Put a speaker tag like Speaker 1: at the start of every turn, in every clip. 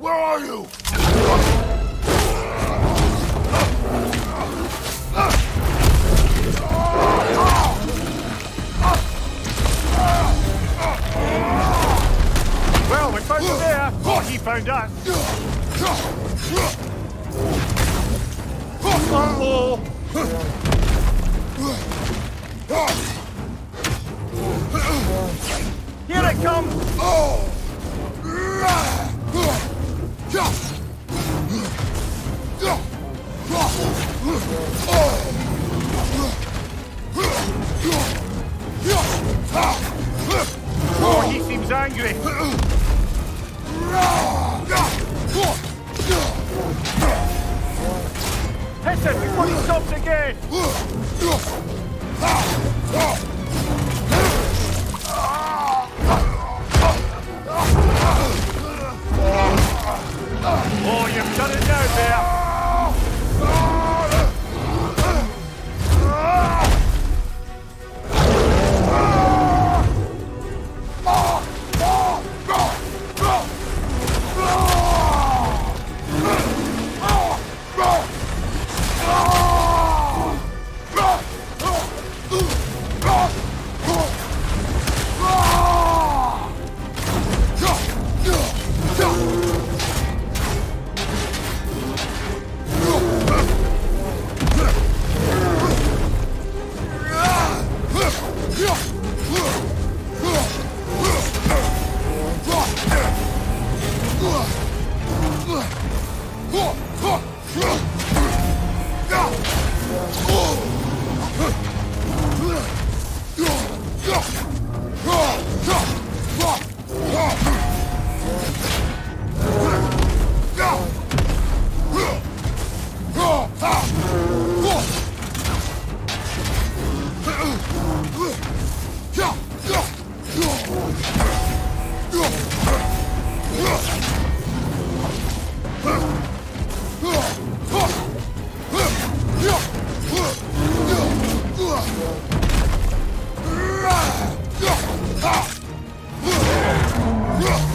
Speaker 1: Where are you?
Speaker 2: Well, we found him there. Oh, he found us. Uh-oh. Here it comes! Oh, angry. Him before he stops again! Oh, you've done it now, there!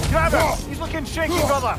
Speaker 2: Grab him! He's looking shaky, brother!